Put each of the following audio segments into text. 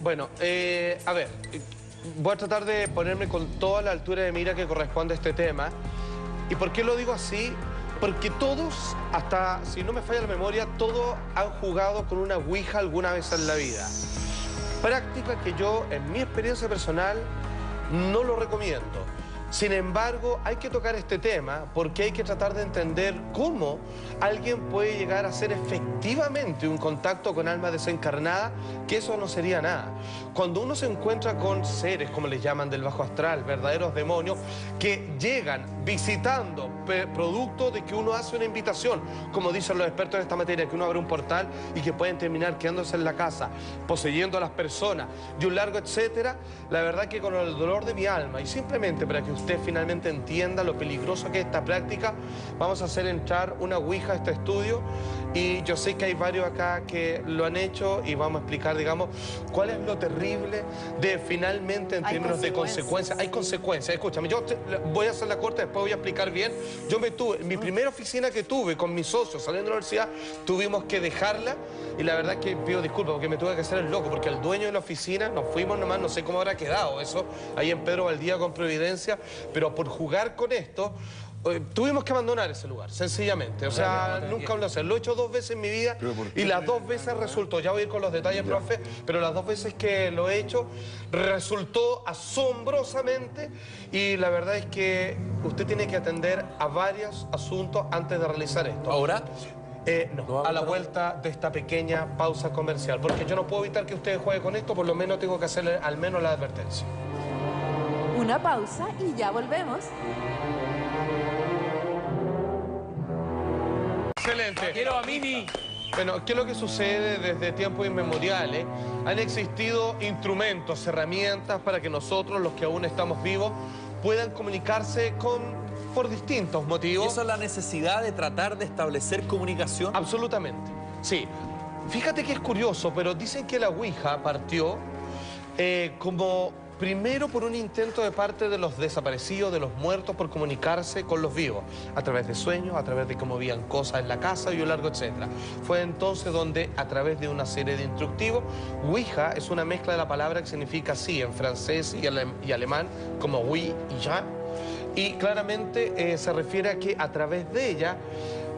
Bueno, eh, a ver, voy a tratar de ponerme con toda la altura de mira que corresponde a este tema. ¿Y por qué lo digo así? Porque todos, hasta si no me falla la memoria, todos han jugado con una Ouija alguna vez en la vida. Práctica que yo, en mi experiencia personal, no lo recomiendo. Sin embargo, hay que tocar este tema porque hay que tratar de entender cómo alguien puede llegar a hacer efectivamente un contacto con alma desencarnada, que eso no sería nada. Cuando uno se encuentra con seres, como les llaman del bajo astral, verdaderos demonios, que llegan visitando producto de que uno hace una invitación, como dicen los expertos en esta materia, que uno abre un portal y que pueden terminar quedándose en la casa, poseyendo a las personas, de un largo etcétera, la verdad que con el dolor de mi alma y simplemente para que usted finalmente entienda lo peligroso que es esta práctica, vamos a hacer entrar una Ouija a este estudio y yo sé que hay varios acá que lo han hecho y vamos a explicar, digamos, cuál es lo terrible de finalmente en términos de consecuencias. Hay consecuencias, escúchame, yo voy a hacer la corte, después voy a explicar bien. Yo me tuve, mi primera oficina que tuve con mis socios saliendo de la universidad, tuvimos que dejarla y la verdad que pido disculpas porque me tuve que hacer el loco, porque el dueño de la oficina, nos fuimos nomás, no sé cómo habrá quedado eso, ahí en Pedro Valdía con Providencia, pero por jugar con esto, eh, tuvimos que abandonar ese lugar, sencillamente. O sea, nunca lo sé. Lo he hecho dos veces en mi vida y las dos veces resultó, ya voy a ir con los detalles, profe, pero las dos veces que lo he hecho resultó asombrosamente y la verdad es que usted tiene que atender a varios asuntos antes de realizar esto. ¿Ahora? Eh, no, a la vuelta de esta pequeña pausa comercial, porque yo no puedo evitar que ustedes jueguen con esto, por lo menos tengo que hacerle al menos la advertencia. Una pausa y ya volvemos. Excelente. Quiero a Mini. Bueno, ¿qué es lo que sucede desde tiempos inmemoriales? Han existido instrumentos, herramientas para que nosotros, los que aún estamos vivos, puedan comunicarse con por distintos motivos. ¿Y eso es la necesidad de tratar de establecer comunicación? Absolutamente, sí. Fíjate que es curioso, pero dicen que la Ouija partió eh, como Primero por un intento de parte de los desaparecidos, de los muertos, por comunicarse con los vivos, a través de sueños, a través de cómo veían cosas en la casa y un largo etcétera. Fue entonces donde, a través de una serie de instructivos, Ouija es una mezcla de la palabra que significa sí en francés y, alemán, como oui y ya, y claramente eh, se refiere a que a través de ella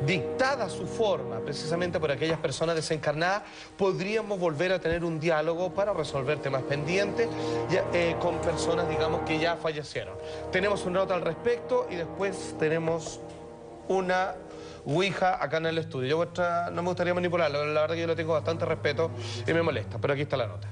dictada su forma precisamente por aquellas personas desencarnadas, podríamos volver a tener un diálogo para resolver temas pendientes eh, con personas, digamos, que ya fallecieron. Tenemos un nota al respecto y después tenemos una Ouija acá en el estudio. Yo no me gustaría manipularlo, la verdad que yo le tengo bastante respeto y me molesta, pero aquí está la nota.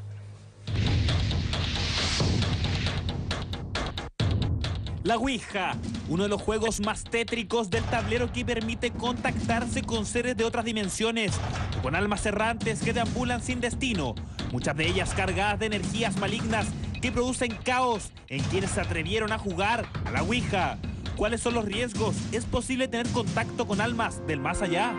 La Ouija, uno de los juegos más tétricos del tablero que permite contactarse con seres de otras dimensiones, con almas errantes que deambulan sin destino, muchas de ellas cargadas de energías malignas que producen caos en quienes se atrevieron a jugar a la Ouija. ¿Cuáles son los riesgos? ¿Es posible tener contacto con almas del más allá?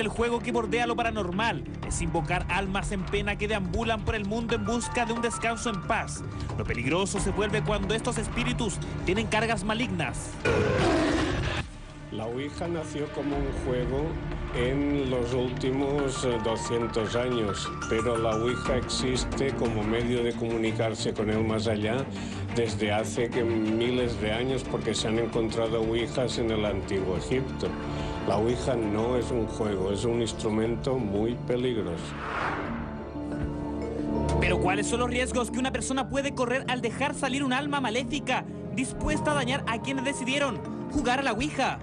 El juego que bordea lo paranormal, es invocar almas en pena que deambulan por el mundo en busca de un descanso en paz. Lo peligroso se vuelve cuando estos espíritus tienen cargas malignas. La Ouija nació como un juego en los últimos 200 eh, años, pero la Ouija existe como medio de comunicarse con el más allá desde hace miles de años porque se han encontrado Ouijas en el antiguo Egipto. La Ouija no es un juego, es un instrumento muy peligroso. Pero ¿cuáles son los riesgos que una persona puede correr al dejar salir un alma maléfica dispuesta a dañar a quienes decidieron jugar a la Ouija?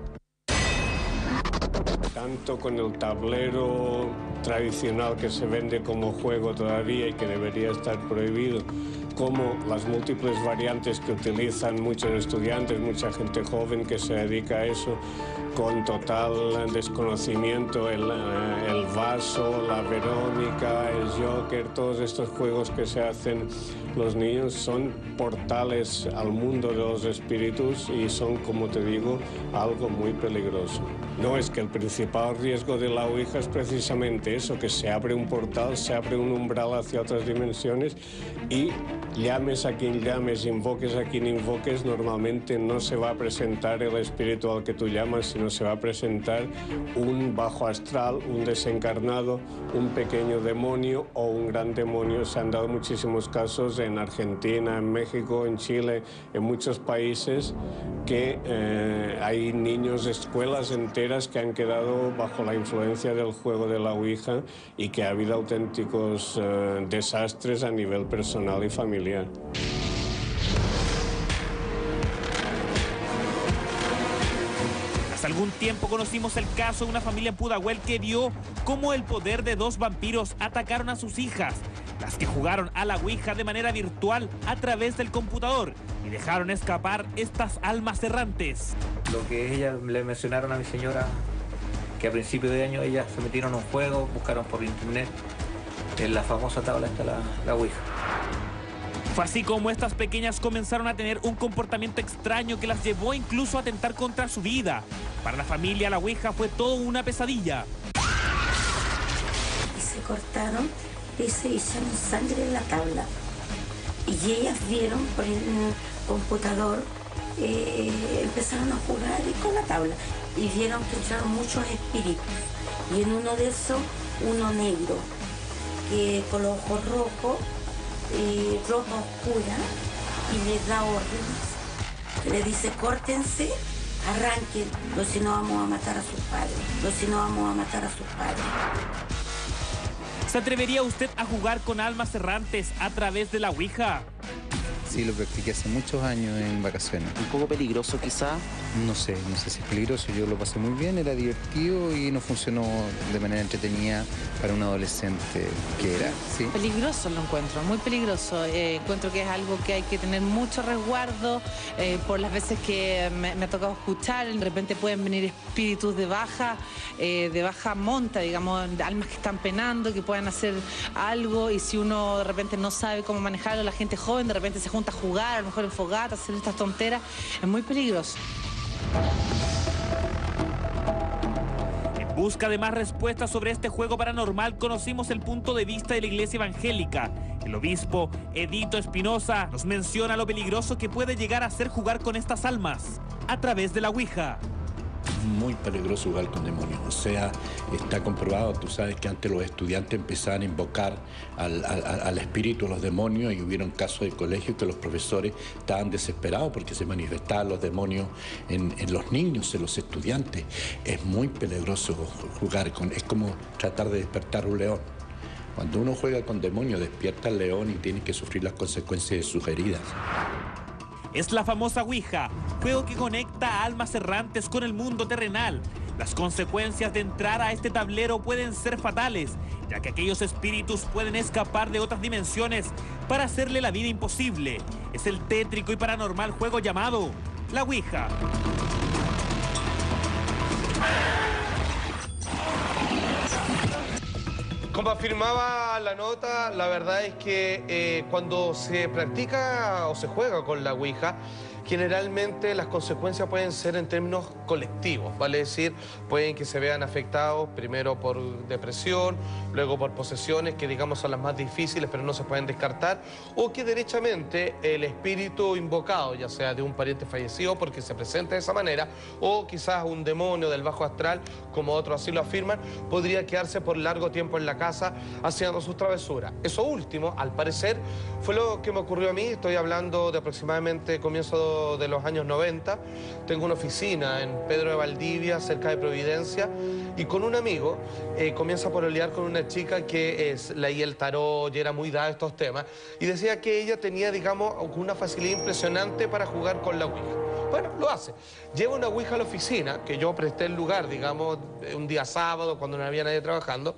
Tanto con el tablero tradicional que se vende como juego todavía y que debería estar prohibido, como las múltiples variantes que utilizan muchos estudiantes, mucha gente joven que se dedica a eso, con total desconocimiento, el, eh, el vaso, la Verónica, el Joker, todos estos juegos que se hacen los niños son portales al mundo de los espíritus y son, como te digo, algo muy peligroso. No, es que el principal riesgo de la Ouija es precisamente eso, que se abre un portal, se abre un umbral hacia otras dimensiones y llames a quien llames, invoques a quien invoques, normalmente no se va a presentar el espíritu al que tú llamas, sino se va a presentar un bajo astral, un desencarnado, un pequeño demonio o un gran demonio. Se han dado muchísimos casos en Argentina, en México, en Chile, en muchos países que eh, hay niños, escuelas enteras que han quedado bajo la influencia del juego de la Ouija y que ha habido auténticos eh, desastres a nivel personal y familiar. Hace algún tiempo conocimos el caso de una familia en Pudahuel que vio cómo el poder de dos vampiros atacaron a sus hijas, las que jugaron a la Ouija de manera virtual a través del computador y dejaron escapar estas almas errantes. Lo que ellas le mencionaron a mi señora, que a principio de año ellas se metieron en un juego, buscaron por internet, en la famosa tabla está la, la Ouija. Fue así como estas pequeñas comenzaron a tener un comportamiento extraño que las llevó incluso a atentar contra su vida. Para la familia, la Ouija fue todo una pesadilla. y se cortaron y se echaron sangre en la tabla. Y ellas vieron por el computador, eh, empezaron a jugar con la tabla y vieron que entraron muchos espíritus. Y en uno de esos, uno negro, que con los ojos rojos, y ropa oscura, y les da órdenes. Le dice, córtense, arranquen, o si no vamos a matar a sus padres, o si no vamos a matar a sus padres. ¿Se atrevería usted a jugar con almas errantes a través de la Ouija? Sí, lo practiqué hace muchos años en vacaciones. Un poco peligroso quizá. No sé, no sé si es peligroso. Yo lo pasé muy bien, era divertido y no funcionó de manera entretenida para un adolescente que era. ¿sí? Peligroso lo encuentro, muy peligroso. Eh, encuentro que es algo que hay que tener mucho resguardo eh, por las veces que me, me ha tocado escuchar. De repente pueden venir espíritus de baja, eh, de baja monta, digamos, almas que están penando, que puedan hacer algo y si uno de repente no sabe cómo manejarlo, la gente joven de repente se junta a jugar, a lo mejor en fogata, hacer estas tonteras, es muy peligroso. En busca de más respuestas sobre este juego paranormal, conocimos el punto de vista de la iglesia evangélica. El obispo Edito Espinosa nos menciona lo peligroso que puede llegar a ser jugar con estas almas a través de la Ouija. Muy peligroso jugar con demonios. O sea, está comprobado, tú sabes que antes los estudiantes empezaban a invocar al, al- espíritu, a los demonios, y hubieron casos de colegio que los profesores estaban desesperados porque se manifestaban los demonios en, en los niños, en los estudiantes. Es muy peligroso jugar con, es como tratar de despertar un león. Cuando uno juega con demonios, despierta al león y tiene que sufrir las consecuencias de sus heridas. Es la famosa Ouija, juego que conecta a almas errantes con el mundo terrenal. Las consecuencias de entrar a este tablero pueden ser fatales, ya que aquellos espíritus pueden escapar de otras dimensiones para hacerle la vida imposible. Es el tétrico y paranormal juego llamado la Ouija. Como afirmaba la nota, la verdad es que eh, cuando se practica o se juega con la Ouija, generalmente las consecuencias pueden ser en términos colectivos, vale decir, pueden que se vean afectados primero por depresión, luego por posesiones que digamos son las más difíciles pero no se pueden descartar, o que derechamente el espíritu invocado, ya sea de un pariente fallecido porque se presenta de esa manera, o quizás un demonio del bajo astral, como otros así lo afirman, podría quedarse por largo tiempo en la casa haciendo sus travesuras. Eso último, al parecer, fue lo que me ocurrió a mí, estoy hablando de aproximadamente comienzo de los años 90, tengo una oficina en Pedro de Valdivia, cerca de Providencia, y con un amigo eh, comienza a pololear con una chica que es, leía el tarot y era muy dada a estos temas, y decía que ella tenía, digamos, una facilidad impresionante para jugar con la Ouija. Bueno, lo hace. Lleva una Ouija a la oficina, que yo presté el lugar, digamos, un día sábado, cuando no había nadie trabajando,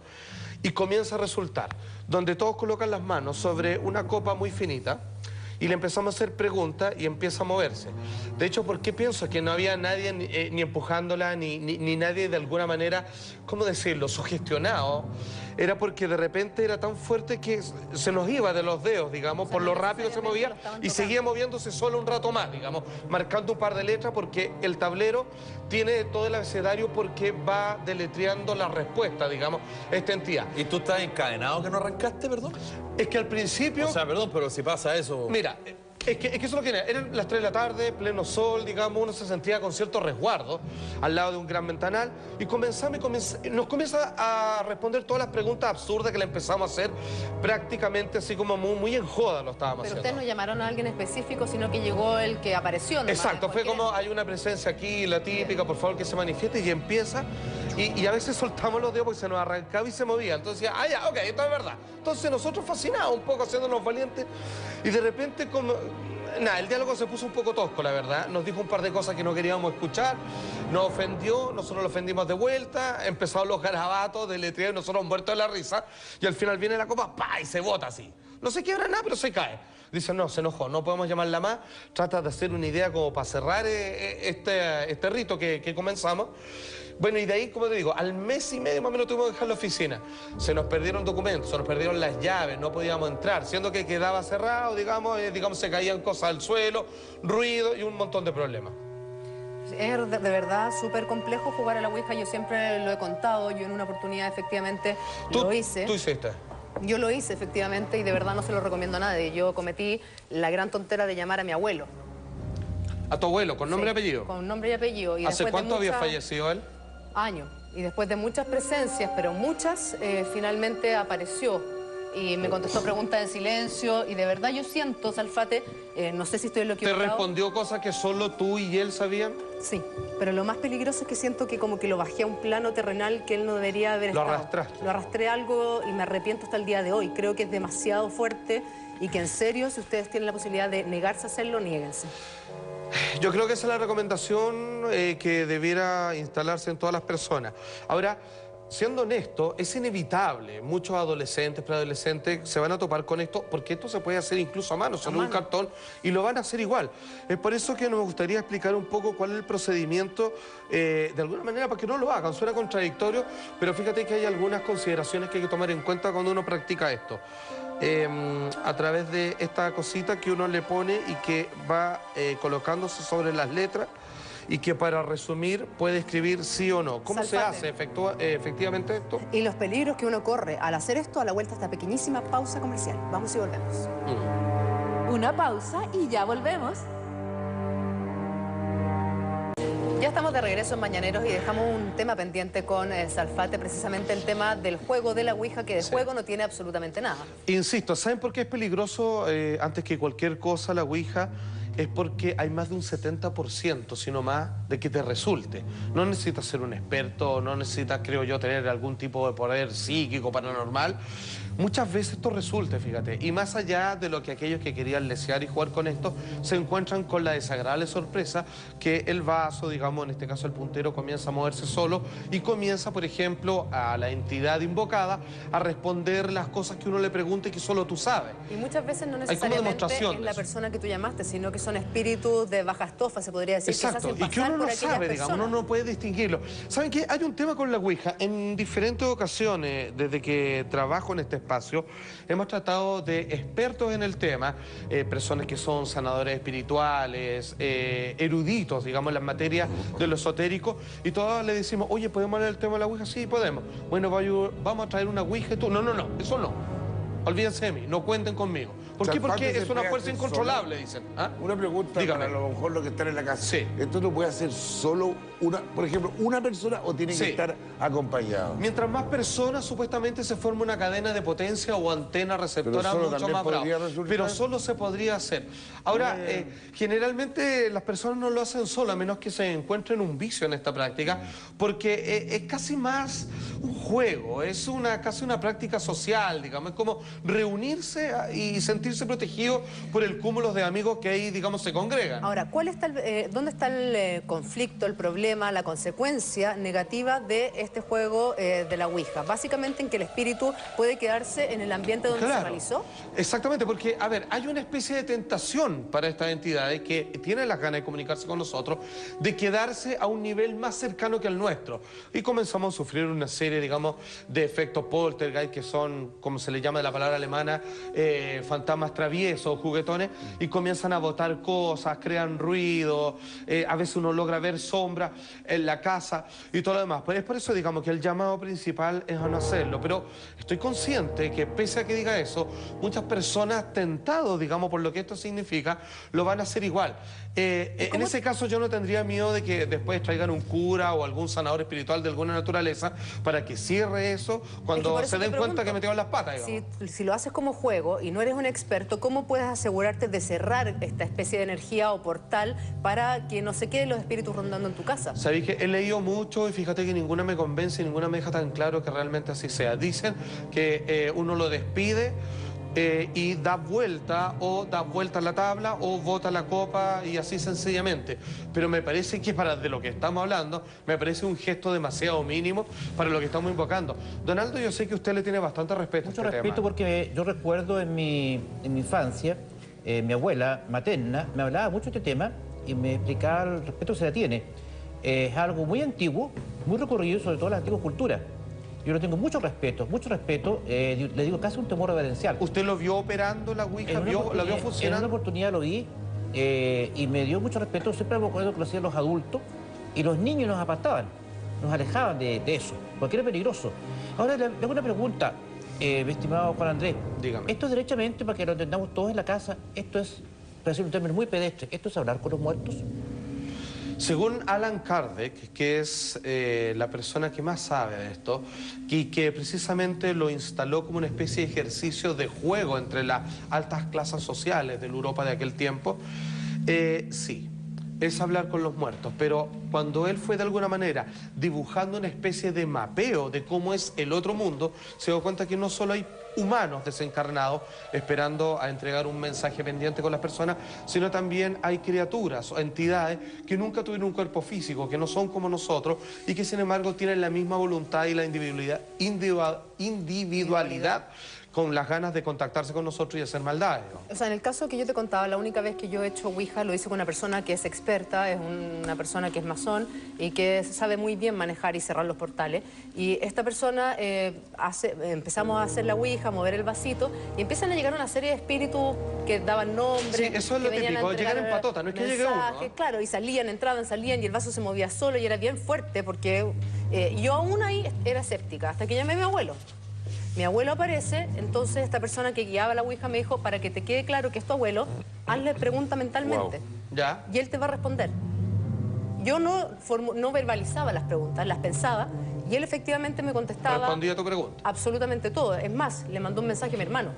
y comienza a resultar, donde todos colocan las manos sobre una copa muy finita, y le empezamos a hacer preguntas y empieza a moverse. De hecho, ¿por qué pienso que no había nadie ni, eh, empujándola, ni, ni- ni nadie de alguna manera, ¿cómo decirlo?, sugestionado? Era porque de repente era tan fuerte que se nos iba de los dedos, digamos, por lo rápido que se movía y seguía moviéndose solo un rato más, digamos, marcando un par de letras porque el tablero tiene todo el abecedario porque va deletreando la respuesta, digamos, esta entidad. ¿Y tú estás encadenado que no arrancaste, perdón? Es que al principio... O sea, perdón, pero si pasa eso... Mira, es que, es que eso es lo que era. Eran las 3 de la tarde, pleno sol, digamos, uno se sentía con cierto resguardo al lado de un gran ventanal y comenzamos y comenz- nos comienza a responder todas las preguntas absurdas que le empezamos a hacer prácticamente así como muy, muy en joda lo estábamos Pero haciendo. ustedes no llamaron a alguien específico, sino que llegó el que apareció. nomás, Exacto, fue como hay una presencia aquí, la típica, por favor que se manifieste y empieza. Y, a veces soltamos los dedos porque se nos arrancaba y se movía. Entonces decía, ah, ya, ok, esto es verdad. Entonces nosotros fascinados un poco, haciéndonos valientes. Y de repente, como. Nada, el diálogo se puso un poco tosco, la verdad. Nos dijo un par de cosas que no queríamos escuchar. Nos ofendió, nosotros lo ofendimos de vuelta. Empezaron los garabatos, deletrear y nosotros muertos de la risa. Y al final viene la copa, ¡pa! y se bota así. No se quiebra nada, pero se cae. Dice, no, se enojó, no podemos llamarla más. Trata de hacer una idea como para cerrar eh, eh, este, este rito que, que comenzamos. Bueno, y de ahí, como te digo, al mes y medio más o menos tuvimos que dejar la oficina. Se nos perdieron documentos, se nos perdieron las llaves, no podíamos entrar, siendo que quedaba cerrado, digamos, eh, digamos, se caían cosas al suelo, ruido y un montón de problemas. Es de, verdad súper complejo jugar a la Ouija, yo siempre lo he contado, yo en una oportunidad efectivamente Tú, lo hice. Tú hiciste. Yo lo hice efectivamente y de verdad no se lo recomiendo a nadie. Yo cometí la gran tontera de llamar a mi abuelo. A tu abuelo, con nombre y apellido. Con nombre y apellido. Y ¿Hace cuánto había fallecido él? Años. Y después de muchas presencias, pero muchas, eh, finalmente apareció. Y me contestó preguntas en silencio. Y de verdad yo siento, Salfate, eh, no sé si estoy lo ¿Te equivocado. respondió cosas que solo tú y él sabían? Sí, pero lo más peligroso es que siento que como que lo bajé a un plano terrenal que él no debería haber Lo estado. arrastraste. Lo arrastré algo y me arrepiento hasta el día de hoy. Creo que es demasiado fuerte y que en serio, si ustedes tienen la posibilidad de negarse a hacerlo, niéguense. Yo creo que esa es la recomendación eh, que debiera instalarse en todas las personas. Ahora, siendo honesto, es inevitable. Muchos adolescentes, preadolescentes se van a topar con esto porque esto se puede hacer incluso a mano, sobre un cartón, y lo van a hacer igual. Es por eso que nos gustaría explicar un poco cuál es el procedimiento, eh, de alguna manera, para que no lo hagan. Suena contradictorio, pero fíjate que hay algunas consideraciones que hay que tomar en cuenta cuando uno practica esto. Eh, a través de esta cosita que uno le pone y que va eh, colocándose sobre las letras y que para resumir puede escribir sí o no. ¿Cómo se hace efectua- eh, efectivamente esto? Y los peligros que uno corre al hacer esto a la vuelta a esta pequeñísima pausa comercial. Vamos y volvemos. Una pausa y ya volvemos. Ya estamos de regreso en Mañaneros y dejamos un tema pendiente con eh, Salfate, precisamente el tema del juego de la Ouija, que de juego no tiene absolutamente nada. Insisto, ¿saben por qué es peligroso eh, antes que cualquier cosa la Ouija? Es porque hay más de un 70%, si no más, de que te resulte. No necesitas ser un experto, no necesitas, creo yo, tener algún tipo de poder psíquico, paranormal. Muchas veces esto resulta, fíjate. Y más allá de lo que aquellos que querían lesear y jugar con esto, se encuentran con la desagradable sorpresa que el vaso, digamos, en este caso el puntero, comienza a moverse solo y comienza, por ejemplo, a la entidad invocada a responder las cosas que uno le pregunte que solo tú sabes. Y muchas veces no necesariamente es la persona que tú llamaste, sino que son espíritus de baja estofa, se podría decir, que Exacto, hacen y que uno no sabe, digamos, uno no puede distinguirlo. ¿Saben qué? Hay un tema con la Ouija. En diferentes ocasiones, desde que trabajo en este hemos tratado de expertos en el tema, eh, personas que son sanadores espirituales, eh, eruditos, digamos, en las materias de lo esotérico, y todos le decimos, oye, ¿podemos hablar del tema de la Ouija? Sí, podemos. Bueno, vamos a traer una Ouija tú. No, no, no, eso no. Olvídense de mí, no cuenten conmigo. ¿Por qué? Porque es una fuerza incontrolable, dicen. ¿Ah? Una pregunta Dígame. para a lo mejor los que están en la casa. Sí. ¿Esto lo puede hacer solo una, por ejemplo, una persona o tiene Sí. que estar acompañado? Mientras más personas, supuestamente se forma una cadena de potencia o antena receptora mucho más brava. Pero solo se podría hacer. Ahora, eh, generalmente las personas no lo hacen solo, a menos que se encuentren un vicio en esta práctica, porque eh, es casi más un juego, es una casi una práctica social, digamos, es como reunirse ah, y sentirse protegido por el cúmulo de amigos que ahí, digamos, se congregan. Ahora, ¿cuál está el, eh, ¿dónde está el eh, conflicto, el problema, la consecuencia negativa de este juego eh, de la Ouija? Básicamente en que el espíritu puede quedarse en el ambiente donde se Claro. realizó. Exactamente, porque, a ver, hay una especie de tentación para estas entidades que tienen las ganas de comunicarse con nosotros, de quedarse a un nivel más cercano que el nuestro. Y comenzamos a sufrir una serie digamos, de efectos poltergeist, que son, como se le llama de la palabra alemana, eh, fantasmas traviesos, juguetones, y comienzan a botar cosas, crean ruido, eh, a veces uno logra ver sombras en la casa y todo lo demás. Pues es por eso, digamos, que el llamado principal es a no hacerlo. Pero estoy consciente que pese a que diga eso, muchas personas tentados, digamos, por lo que esto significa, lo van a hacer igual. Eh, en ese caso yo no tendría miedo de que después traigan un cura o algún sanador espiritual de alguna naturaleza para que cierre eso cuando eso se den cuenta que metieron las patas. digamos. Si, si lo haces como juego y no eres un experto, ¿cómo puedes asegurarte de cerrar esta especie de energía o portal para que no se queden los espíritus rondando en tu casa? Sabéis que he leído mucho y fíjate que ninguna me convence ninguna me deja tan claro que realmente así sea. Dicen que eh, uno lo despide eh, y da vuelta o da vuelta a la tabla o bota la copa y así sencillamente. Pero me parece que para de lo que estamos hablando, me parece un gesto demasiado mínimo para lo que estamos invocando. Donaldo, yo sé que usted le tiene bastante respeto Mucho a este respeto tema. porque yo recuerdo en mi, en mi infancia, eh, mi abuela materna me hablaba mucho de este tema y me explicaba el respeto que se le tiene. Eh, es algo muy antiguo, muy recorrido, sobre todo en las antiguas culturas. Yo le tengo mucho respeto, mucho respeto, eh, le digo casi un temor reverencial. ¿Usted lo vio operando la Ouija? ¿Vio- ¿La vio funcionando? En una oportunidad lo vi eh, y me dio mucho respeto. Siempre me acuerdo que lo hacían los adultos y los niños nos apartaban, nos alejaban de, de eso, porque era peligroso. Ahora le, le hago una pregunta, eh, mi estimado Juan Andrés. Dígame. Esto es derechamente, para que lo entendamos todos en la casa, esto es, para decir un término muy pedestre, esto es hablar con los muertos. Según Alan Kardec, que es eh, la persona que más sabe de esto, y que precisamente lo instaló como una especie de ejercicio de juego entre las altas clases sociales de la Europa de aquel tiempo, eh, sí, es hablar con los muertos, pero cuando él fue de alguna manera dibujando una especie de mapeo de cómo es el otro mundo, se dio cuenta que no solo hay humanos desencarnados esperando a entregar un mensaje pendiente con las personas, sino también hay criaturas o entidades que nunca tuvieron un cuerpo físico, que no son como nosotros y que sin embargo tienen la misma voluntad y la individualidad, individua- individualidad con las ganas de contactarse con nosotros y hacer maldades. ¿no? O sea, en el caso que yo te contaba, la única vez que yo he hecho Ouija lo hice con una persona que es experta, es una persona que es masón y que sabe muy bien manejar y cerrar los portales. Y esta persona, eh, hace, empezamos a hacer la Ouija, a mover el vasito y empiezan a llegar una serie de espíritus que daban nombre. Sí, eso es lo que típico, llegar en patota, no es que llegue uno. Claro, y salían, entraban, salían y el vaso se movía solo y era bien fuerte porque eh, yo aún ahí era escéptica, hasta que llamé a mi abuelo. Mi abuelo aparece, entonces esta persona que guiaba la Ouija me dijo, para que te quede claro que es tu abuelo, hazle pregunta mentalmente. ¿Ya? Y él te va a responder. Yo no, no verbalizaba las preguntas, las pensaba, y él efectivamente me contestaba Respondí a tu pregunta. absolutamente todo. Es más, le mandó un mensaje a mi hermano.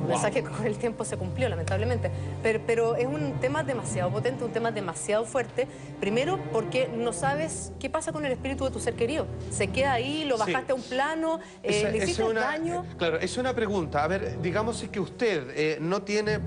Un mensaje que con el tiempo se cumplió, lamentablemente. Pero, pero es un tema demasiado potente, un tema demasiado fuerte. Primero, porque no sabes qué pasa con el espíritu de tu ser querido. Se queda ahí, lo Sí. bajaste a un plano, eh, Esa- le hiciste una- daño. Claro, es una pregunta. A ver, digamos que usted eh, no tiene,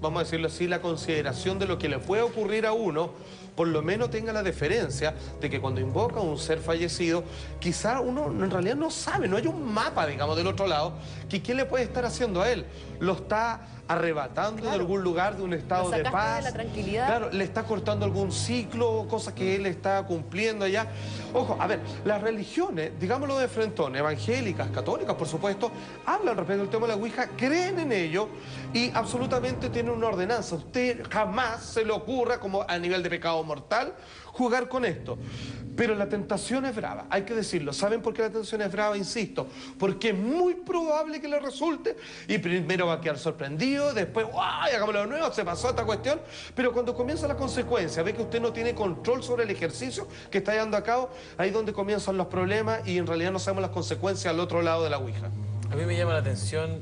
vamos a decirlo así, la consideración de lo que le puede ocurrir a uno, por lo menos tenga la deferencia de que cuando invoca a un ser fallecido, quizá uno en realidad no sabe, no hay un mapa, digamos, del otro lado, que qué le puede estar haciendo a él. Lo está arrebatando de algún lugar, de un estado de paz. de la tranquilidad. Claro, le está cortando algún ciclo, cosas que él está cumpliendo allá. Ojo, a ver, las religiones, digámoslo de frentón, evangélicas, católicas, por supuesto, hablan respecto al tema de la Ouija, creen en ello y absolutamente tienen una ordenanza. Usted jamás se le ocurra, como a nivel de pecado mortal, jugar con esto. Pero la tentación es brava, hay que decirlo. ¿Saben por qué la tentación es brava? Insisto, porque es muy probable que le resulte y primero va a quedar sorprendido, después, ¡ay! Hagámoslo de nuevo, se pasó esta cuestión. Pero cuando comienza la consecuencia, ve que usted no tiene control sobre el ejercicio que está llevando a cabo, ahí es donde comienzan los problemas y en realidad no sabemos las consecuencias al otro lado de la Ouija. A mí me llama la atención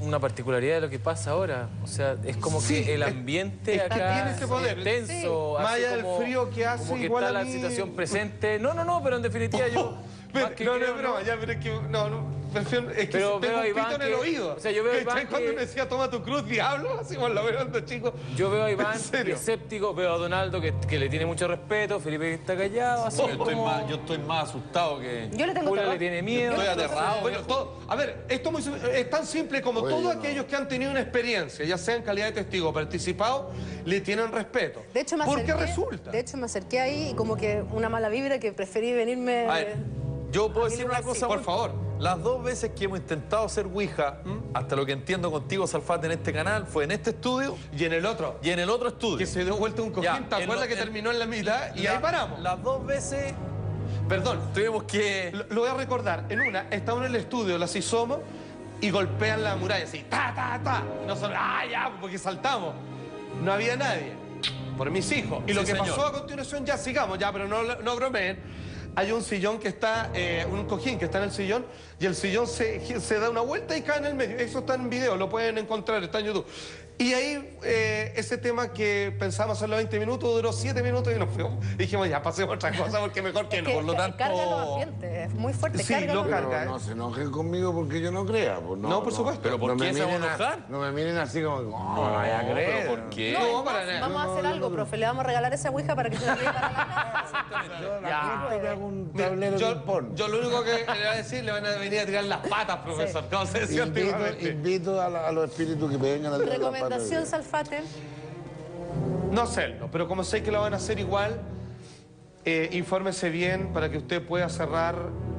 una particularidad de lo que pasa ahora. O sea, es como Sí, que el es- ambiente es que acá tiene ese poder. es tenso. Sí. Más allá del como- frío que hace, como que igual está a la situación presente. No, no, no, pero en definitiva yo... Pero, más que no, no, creo, es broma, ya, pero es que, no, no, es que Pero tengo veo a un pito Iván en el que- oído. o sea, yo veo a. Iván cuando que- me decía, toma tu cruz, diablo, así como lo veo chico. Yo veo a Iván escéptico, veo a Donaldo que, que le tiene mucho respeto, Felipe que está callado, así yo, estoy más, yo estoy más asustado que... Yo le tengo terror. le tiene miedo. Estoy aterrado. Bueno, todo- a ver, esto muy es tan simple como todos aquellos que han tenido una experiencia, ya sea en calidad de testigo o participado, le tienen respeto. De hecho, me ¿Por qué acerqué- resulta? De hecho, me acerqué ahí y como que una mala vibra que preferí venirme... A ver, yo puedo decir una cosa, por favor. Las dos veces que hemos intentado hacer Ouija, hasta lo que entiendo contigo, Salfate, en este canal, fue en este estudio Y en el otro, y en el otro estudio. que se dio vuelta un cojín, Ya, ¿te acuerdas lo- que en- terminó en la mitad? Y La- ahí paramos. Las dos veces Perdón, tuvimos que... lo, lo voy a recordar. En una, estamos en el estudio, las somos y golpean la muralla así, ta, ta, ta. Y nosotros, ah, ya, porque saltamos. No había nadie. Por mis hijos. Y lo que señor. pasó a continuación, ya sigamos, ya, pero no, no bromeen. Hay un sillón que está, eh, un cojín que está en el sillón y el sillón se, se da una vuelta y cae en el medio. Eso está en video, lo pueden encontrar, está en YouTube. Y ahí eh, ese tema que pensábamos hacerlo 20 minutos duró 7 minutos y nos fuimos. Dijimos, ya pasemos otra cosa porque mejor que no. Por lo tanto... Carga los ambientes, es muy fuerte. Sí, carga lo carga. Pero no se enojen conmigo porque yo no crea. Pues no, No, por supuesto. Pero ¿por no qué me se van a miren enojar? No me miren así como, no, vaya a creer. ¿Por qué? No, No, para nada. vamos a hacer algo, profe. Le vamos a regalar esa ouija para que se la lleve para la casa. Yo yo, lo único que le voy a decir, le van a venir a tirar las patas, profesor. Como se decía Invito, antiguamente. invito a, la- a los espíritus que vengan a tirar las patas. Recomendación, Salfate. No hacerlo, pero como sé que lo van a hacer igual, eh, infórmese bien para que usted pueda cerrar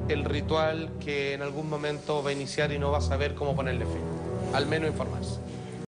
el ritual que en algún momento va a iniciar y no va a saber cómo ponerle fin. Al menos informarse.